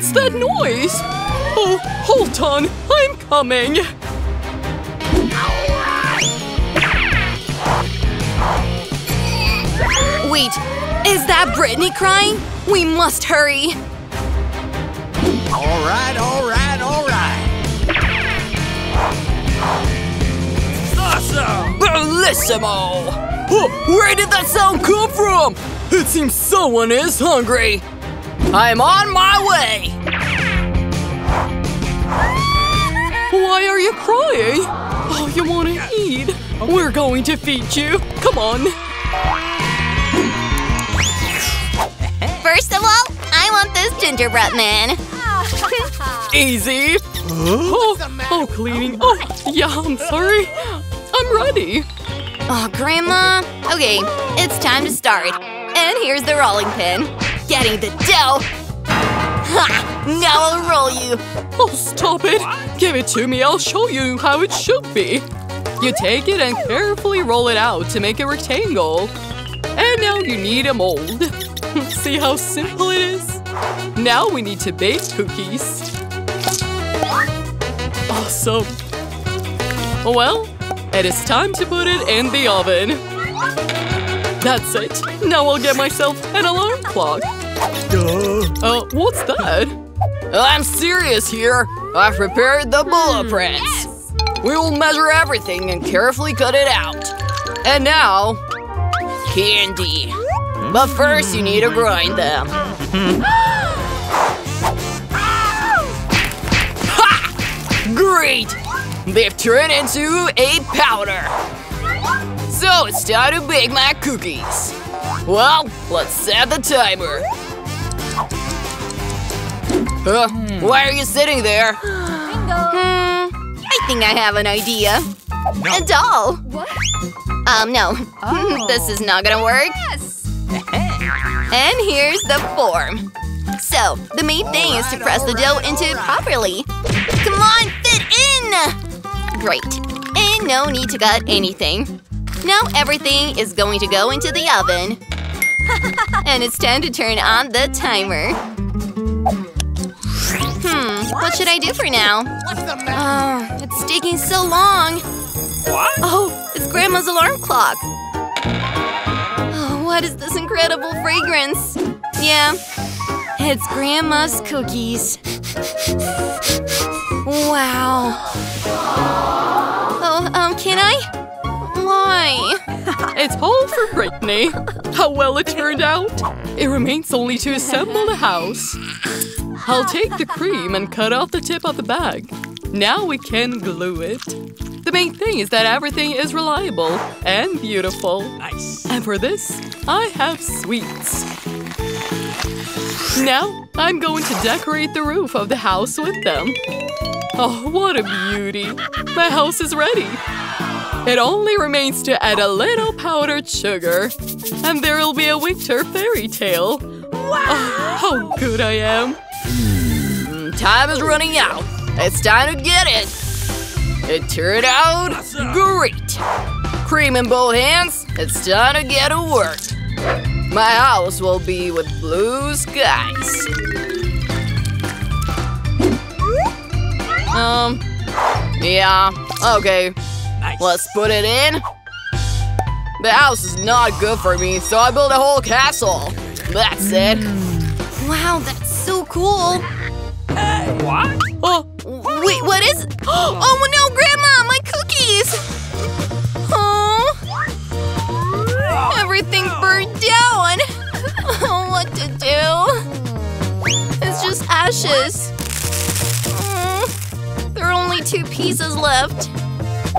What's that noise? Oh, hold on. I'm coming. Wait, is that Brittany crying? We must hurry. All right, all right, all right. Awesome! Bellissimo! Oh, where did that sound come from? It seems someone is hungry. I'm on my way. Why are you crying? Oh, you want to eat? We're going to feed you. Come on. First of all, I want this gingerbread man. Easy. Oh, oh, cleaning. Oh, yeah, I'm sorry. I'm ready. Oh, Grandma. Okay, it's time to start. And here's the rolling pin. Getting the dough. Ha! Now I'll roll you. Oh, stop it. Give it to me. I'll show you how it should be. You take it and carefully roll it out to make a rectangle. And now you need a mold. See how simple it is? Now we need to bake cookies. Awesome. Well, it is time to put it in the oven. That's it. Now I'll get myself an alarm clock. Uh, what's that? I'm serious here. I've prepared the blueprints. We will measure everything and carefully cut it out. And now, candy. But first you need to grind them. ha! Great! They've turned into a powder. So it's time to bake my cookies. Well, let's set the timer. Uh, why are you sitting there? Hmm, I think I have an idea. A doll. What? Um, no. this is not gonna work. Yes. And here's the form. So, the main thing is to press the dough into it properly. Come on, fit in! Great. And no need to cut anything. Now everything is going to go into the oven. and it's time to turn on the timer. What should I do for now? Oh, it's taking so long. What? Oh, it's Grandma's alarm clock. Oh, what is this incredible fragrance? Yeah, it's Grandma's cookies. Wow. Oh, um, can I? Why? It's all for Brittany. How well it turned out. It remains only to assemble the house. I'll take the cream and cut off the tip of the bag. Now we can glue it. The main thing is that everything is reliable and beautiful. Nice. And for this, I have sweets. Now, I'm going to decorate the roof of the house with them. Oh, what a beauty. My house is ready. It only remains to add a little powdered sugar. And there will be a winter fairy tale. Oh, how good I am. Mm, time is running out. It's time to get it. It turned out great. Cream in both hands. It's time to get to work. My house will be with blue skies. Um, yeah, okay. Nice. Let's put it in. The house is not good for me, so I built a whole castle. That's it. Wow, that's so cool. What? Oh, Wait, what is? Oh no, Grandma, my cookies! Oh, everything burned down. Oh, what to do? It's just ashes. Mm, there are only two pieces left.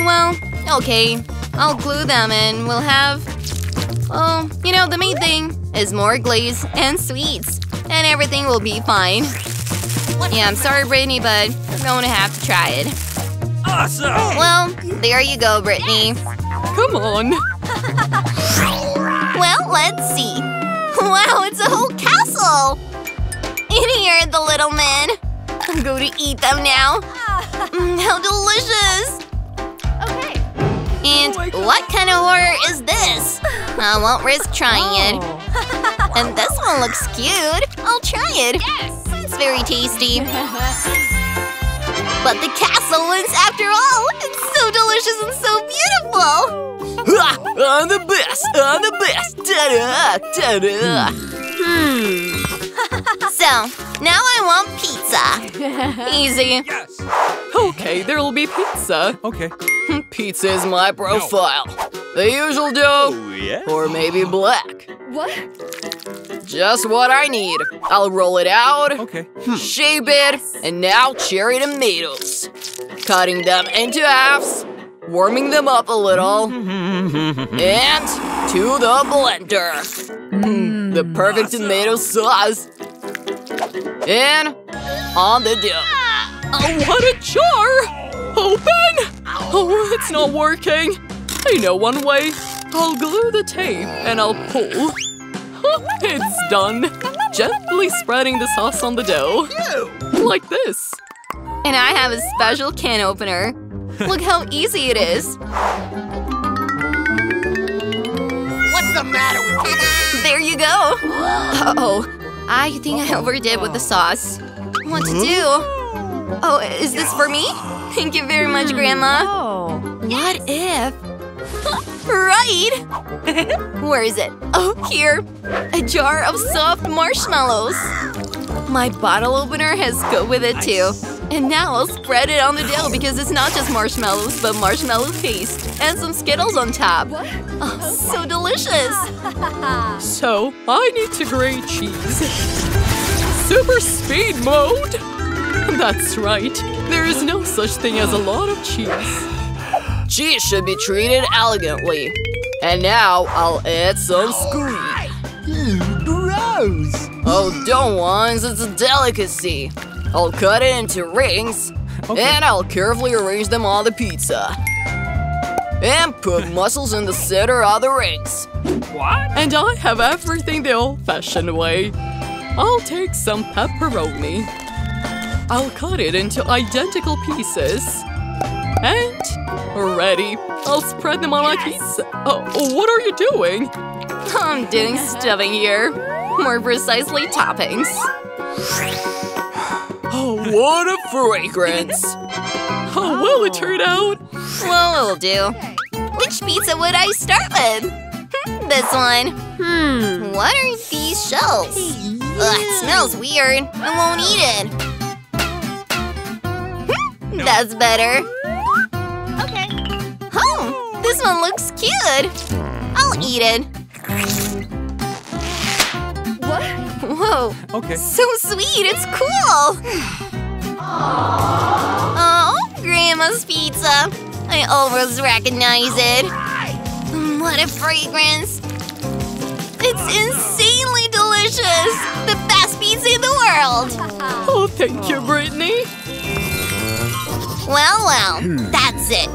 Well, okay. I'll glue them and we'll have. Oh, you know, the main thing is more glaze and sweets, and everything will be fine. Yeah, I'm sorry, Brittany, but we're going to have to try it. Awesome! Well, there you go, Brittany. come on. Well, let's see. Wow, it's a whole castle! In here, the little men. I'm going to eat them now. Mm, how delicious! Okay. And what kind of horror is this? I won't risk trying it. And this one looks cute. I'll try it. Yes! It's very tasty. but the castle wins after all! It's so delicious and so beautiful! I'm the best! I'm the best! Ta-da! Ta-da! Hmm. so, now I want pizza. Easy. Yes. Okay, there'll be pizza. Okay. Pizza is my profile. The usual dough, Oh, yeah. or maybe black. What? Just what I need. I'll roll it out, Okay. Hmm. shape it, and now cherry tomatoes. Cutting them into halves, warming them up a little, mm-hmm. and to the blender. Hmm, the perfect mm. tomato sauce. And on the dough. Ah! Oh, what a jar! Open! Oh, it's not working. I know one way. I'll glue the tape and I'll pull. It's done. Gently spreading the sauce on the dough. Like this. And I have a special can opener. Look how easy it is. What's the matter with you? There you go. Uh-oh. I think I overdid with the sauce. What to do? Oh, is this for me? Thank you very much, Grandma. Oh. What if? Right! Where is it? Oh, here! A jar of soft marshmallows! My bottle opener has go with it too. And now I'll spread it on the dough because it's not just marshmallows, but marshmallow paste. And some Skittles on top. Oh, so delicious! So, I need to grate cheese. Super speed mode! That's right. There is no such thing as a lot of cheese. Cheese should be treated elegantly. And now I'll add some squeeze. Gross. Oh, don't once, it's a delicacy. I'll cut it into rings, and I'll carefully arrange them on the pizza. And put mussels in the center of the rings. What? And I have everything the old-fashioned way. I'll take some pepperoni. I'll cut it into identical pieces. And ready. I'll spread them on my pizza. Oh, what are you doing? I'm doing stuffing here. More precisely, toppings. Oh, what a fragrance! How will it turn out? Well, it'll do. Which pizza would I start with? this one. Hmm, what are these shells? Ugh, it smells weird. I won't eat it. Hmm, That's better. Okay. Oh, this one looks cute. I'll eat it. What? Whoa, Okay. so sweet. It's cool. Oh, Grandma's pizza. I always recognize it. What a fragrance. It's insanely delicious. The best pizza in the world. Oh, thank you, Brittany. Well, well, that's it.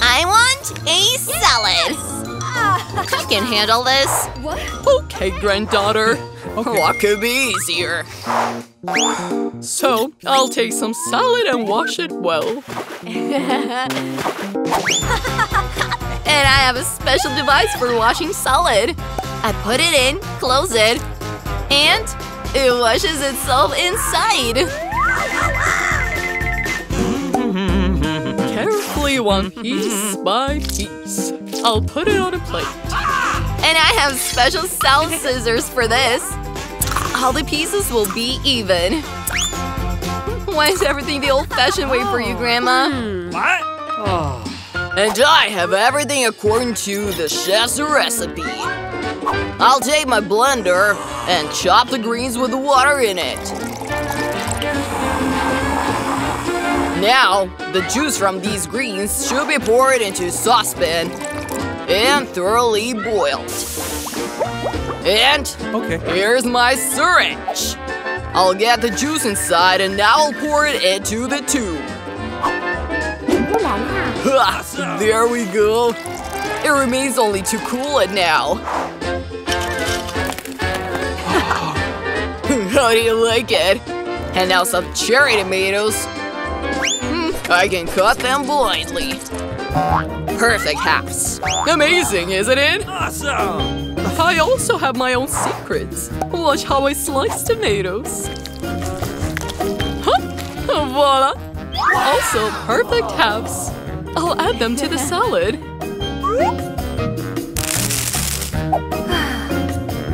I want a salad. I can handle this. Okay, granddaughter. What could be easier? So, I'll take some salad and wash it well. And I have a special device for washing salad. I put it in, close it, and it washes itself inside. Carefully, one piece by piece. I'll put it on a plate. And I have special salad scissors for this. All the pieces will be even. Why is everything the old-fashioned way for you, Grandma? What? Oh. And I have everything according to the chef's recipe. I'll take my blender and chop the greens with the water in it. Now, the juice from these greens should be poured into a saucepan and thoroughly boiled. And Okay. here's my syringe. I'll get the juice inside and now I'll pour it into the tube. Ha, there we go. It remains only to cool it now. How do you like it? And now some cherry tomatoes. I can cut them blindly. Perfect halves. Amazing, isn't it? Awesome. I also have my own secrets. Watch how I slice tomatoes. Huh? Voila! Also, perfect halves. I'll add them to the salad.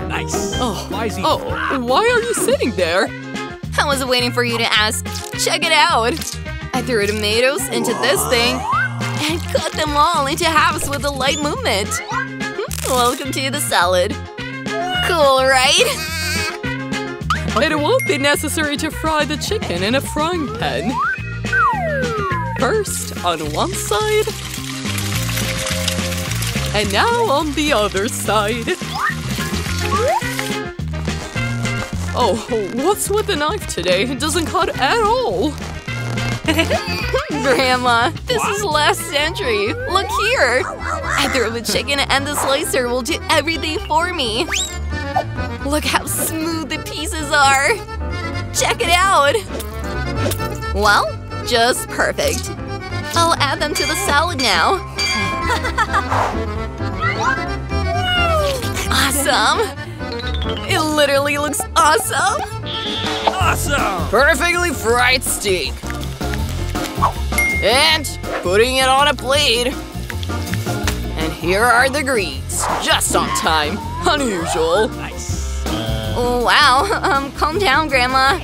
Nice. Oh, oh, why are you sitting there? I was waiting for you to ask. Check it out. I threw tomatoes into this thing and cut them all into halves with a light movement. Hmm, Welcome to the salad. Cool, right? It won't be necessary to fry the chicken in a frying pan. First on one side, and now on the other side. Oh, what's with the knife today? It doesn't cut at all. Grandma, this is last century. Look here. I threw the chicken and the slicer will do everything for me. Look how smooth the pieces are. Check it out. Well, just perfect. I'll add them to the salad now. awesome. Literally looks awesome. Awesome. Perfectly fried steak. And putting it on a plate. And here are the greens, just on time. Unusual. Nice. Oh, wow. Um, calm down, Grandma.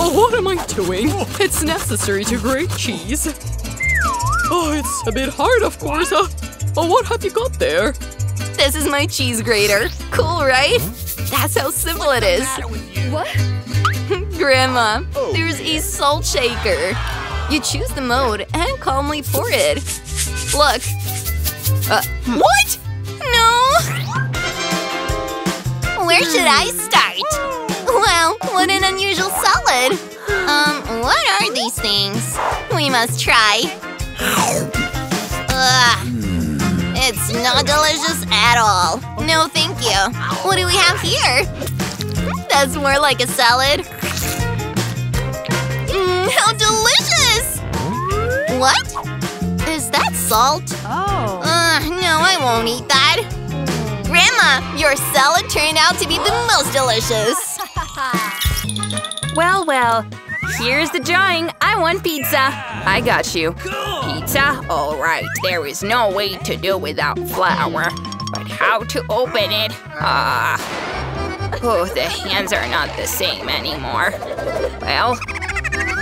Oh, what am I doing? It's necessary to grate cheese. Oh, it's a bit hard, of course. Uh, oh, what have you got there? This is my cheese grater. Cool, right? That's how simple it is. What? Grandma, there's a salt shaker. You choose the mode and calmly pour it. Look. Uh, what? No! Where should I start? Wow, what an unusual salad. Um, what are these things? We must try. Ugh. It's not delicious at all. No, thank you. What do we have here? That's more like a salad. Mmm, how delicious! What? Is that salt? Oh. Uh, no, I won't eat that. Grandma, your salad turned out to be the most delicious. Well, well. Here's the drawing. I want pizza. I got you. Pizza? All right. There is no way to do without flour. But how to open it? Ah. oh, the hands are not the same anymore. Well,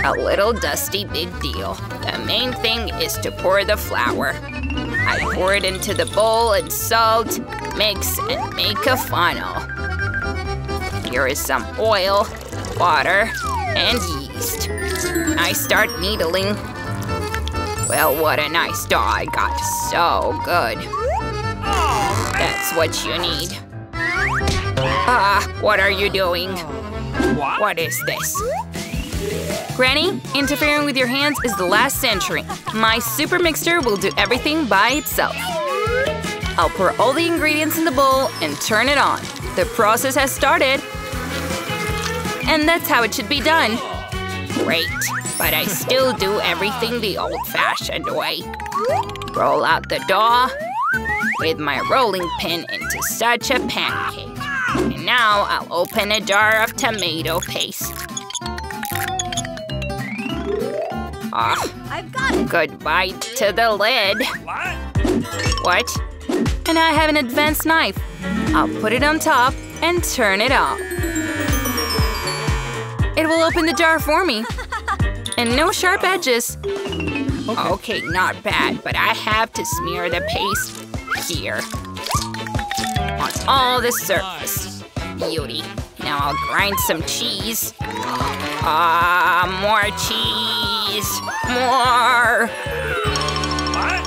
a little dusty big deal. The main thing is to pour the flour. I pour it into the bowl and salt, mix, and make a funnel. Here is some oil, water, and yeast. I start needling. Well, what a nice dough I got. So good. That's what you need. Ah, what are you doing? What? What is this? Granny, interfering with your hands is the last century. My super mixture will do everything by itself. I'll pour all the ingredients in the bowl and turn it on. The process has started. And that's how it should be done. Great, but I still do everything the old-fashioned way. Roll out the dough with my rolling pin into such a pancake. And now I'll open a jar of tomato paste. Ah, I've got it. goodbye to the lid. What? What? And I have an advanced knife. I'll put it on top and turn it off. It will open the jar for me. And no sharp edges. Okay. not bad, but I have to smear the paste here. On all the surface. Beauty. Now I'll grind some cheese. Ah, more cheese. More.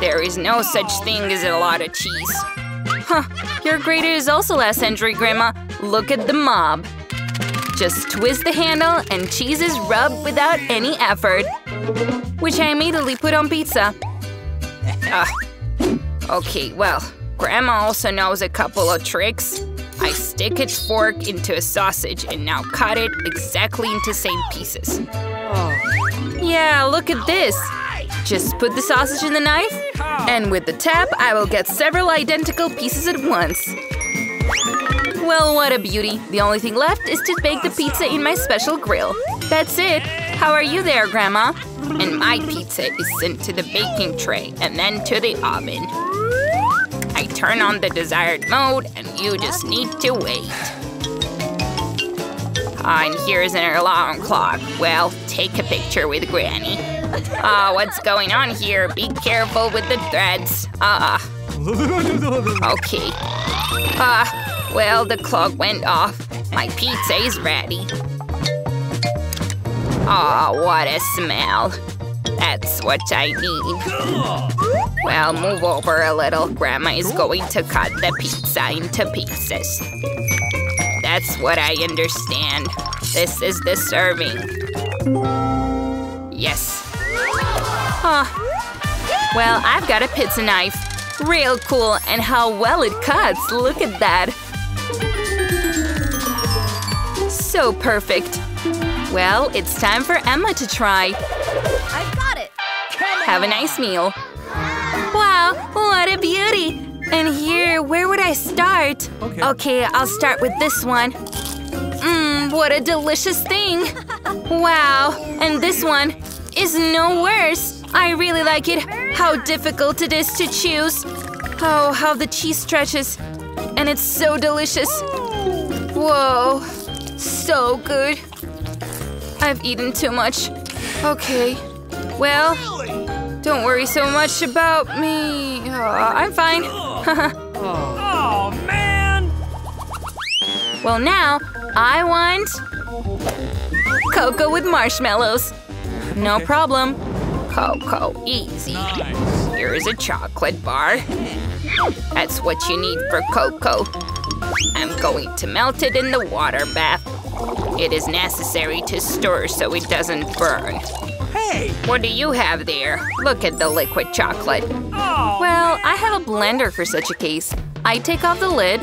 There is no such thing as a lot of cheese. Huh, your grater is also last century, Grandma. Look at the mob. Just twist the handle and cheese is rubbed without any effort. Which I immediately put on pizza. Ah. Okay, well, Grandma also knows a couple of tricks. I stick a fork into a sausage and now cut it exactly into same pieces. Yeah, look at this. Just put the sausage in the knife, and with the tap, I will get several identical pieces at once. Well, what a beauty. The only thing left is to bake the pizza in my special grill. That's it. How are you there, Grandma? And my pizza is sent to the baking tray and then to the oven. I turn on the desired mode and you just need to wait. Ah, and here's an alarm clock. Well, take a picture with Granny. Ah, what's going on here? Be careful with the threads. Ah. Okay. Ah, well, the clock went off. My pizza is ready. Oh, what a smell. That's what I need. Well, move over a little. Grandma is going to cut the pizza into pieces. That's what I understand. This is the serving. Yes. Huh. Well, I've got a pizza knife. Real cool, and how well it cuts. Look at that. So perfect. Well, it's time for Emma to try. I've got it. Have a nice meal. What a beauty! And here, where would I start? Okay. Okay, I'll start with this one. Mmm, what a delicious thing! Wow, and this one is no worse. I really like it. How difficult it is to choose. Oh, how the cheese stretches. And it's so delicious. Whoa, so good. I've eaten too much. Okay. Well, don't worry so much about me. Aw, I'm fine. Oh, man! well, now I want cocoa with marshmallows. No problem. Cocoa, easy. Nice. Here's a chocolate bar. That's what you need for cocoa. I'm going to melt it in the water bath. It is necessary to stir so it doesn't burn. Hey! What do you have there? Look at the liquid chocolate. Oh! Well, I have a blender for such a case. I take off the lid,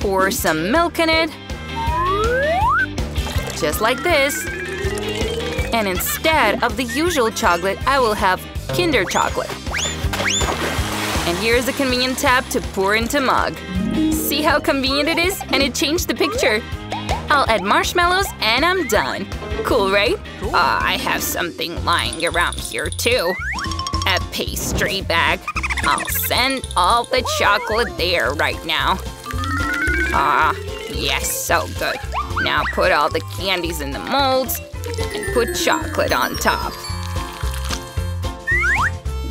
pour some milk in it, just like this. And instead of the usual chocolate, I will have Kinder chocolate. And here's a convenient tap to pour into mug. See how convenient it is? And it changed the picture. I'll add marshmallows and I'm done. Cool, right? Ah, I have something lying around here too. A pastry bag. I'll send all the chocolate there right now. Ah, yes, so good. Now put all the candies in the molds and put chocolate on top.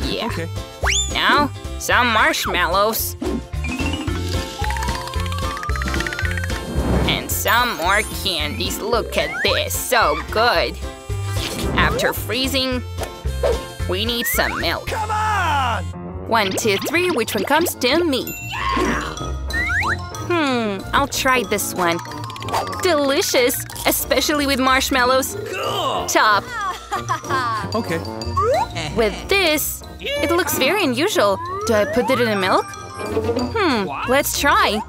Yeah. Okay. Now, some marshmallows. Some more candies. Look at this, so good. After freezing, we need some milk. Come on! One, two, three, which one comes to me? Hmm, I'll try this one. Delicious, especially with marshmallows. Cool! Top. Okay. With this, it looks very unusual. Do I put it in the milk? Hmm, let's try.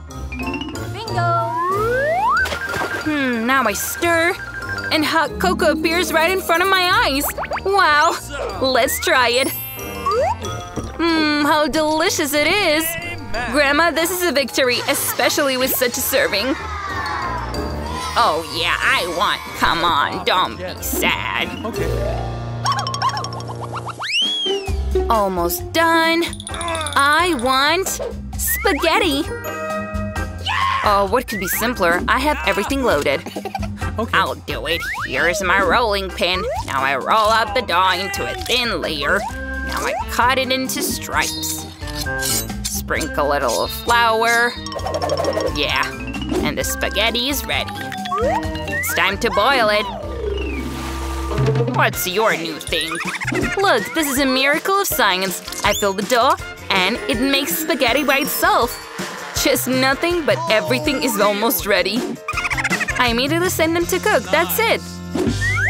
Now I stir, and hot cocoa appears right in front of my eyes. Wow, let's try it. Mmm, how delicious it is. Grandma, this is a victory, especially with such a serving. Oh yeah, I want. Come on, don't be sad. Okay. Almost done. I want spaghetti. Oh, what could be simpler? I have everything loaded. Okay. I'll do it. Here's my rolling pin. Now I roll out the dough into a thin layer. Now I cut it into stripes. Sprinkle a little flour. Yeah, and the spaghetti is ready. It's time to boil it. What's your new thing? Look, this is a miracle of science. I fill the dough, and it makes spaghetti by itself. Just nothing, but everything is almost ready. I immediately send them to cook, that's it.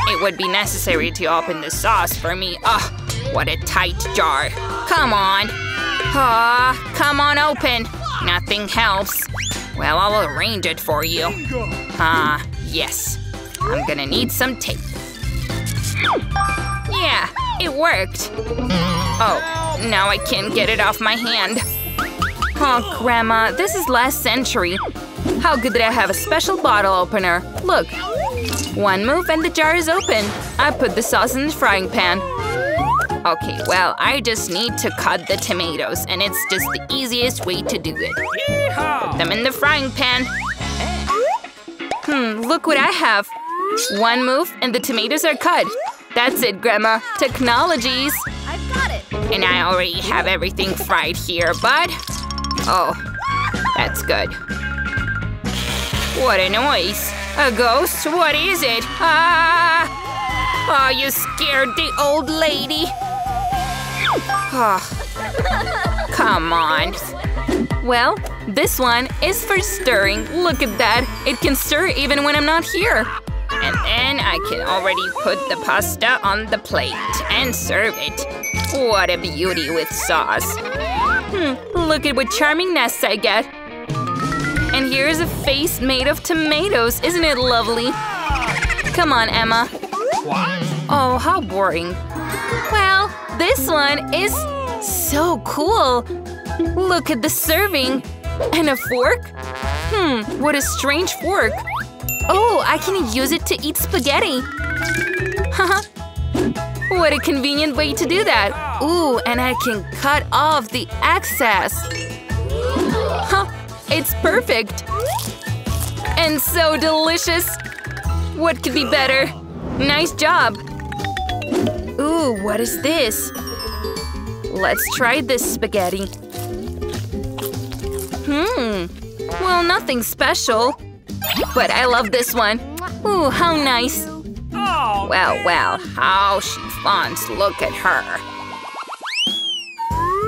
It would be necessary to open the sauce for me. Ah, what a tight jar. Come on. Ah, come on, open. Nothing helps. Well, I'll arrange it for you. Ah, yes. I'm gonna need some tape. Yeah, it worked. Oh, now I can't get it off my hand. Oh, Grandma, this is last century. How good that I have a special bottle opener. Look. One move and the jar is open. I put the sauce in the frying pan. Okay, well, I just need to cut the tomatoes, and it's just the easiest way to do it. Put them in the frying pan. Hmm, look what I have. One move and the tomatoes are cut. That's it, Grandma. Technologies. I've got it. And I already have everything fried here, but… Oh, that's good. What a noise. A ghost? What is it? Ah! Oh, you scared the old lady. Oh, come on. Well, this one is for stirring. Look at that. It can stir even when I'm not here. And then I can already put the pasta on the plate and serve it. What a beauty with sauce. Hmm, look at what charming nests I get. And here's a face made of tomatoes. Isn't it lovely? Come on, Emma. Oh, how boring. Well, this one is so cool. Look at the serving. And a fork? Hmm, what a strange fork. Oh, I can use it to eat spaghetti. Haha. What a convenient way to do that. Ooh, and I can cut off the excess. Huh, it's perfect. And so delicious. What could be better? Nice job. Ooh, what is this? Let's try this spaghetti. Hmm. Well, nothing special. But I love this one. Ooh, how nice. Oh, Well, well, how she fonts. Look at her.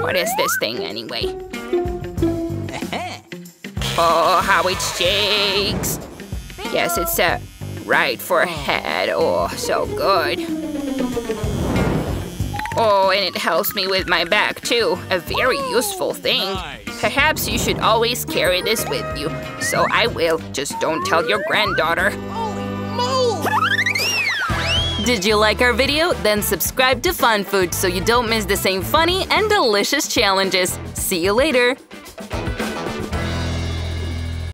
What is this thing anyway? Oh, how it shakes. Yes, it's a right forehead. Oh, so good. Oh, and it helps me with my back too. A very useful thing. Nice. Perhaps you should always carry this with you. So I will. Just don't tell your granddaughter. Did you like our video? Then subscribe to Fun Food so you don't miss the same funny and delicious challenges. See you later!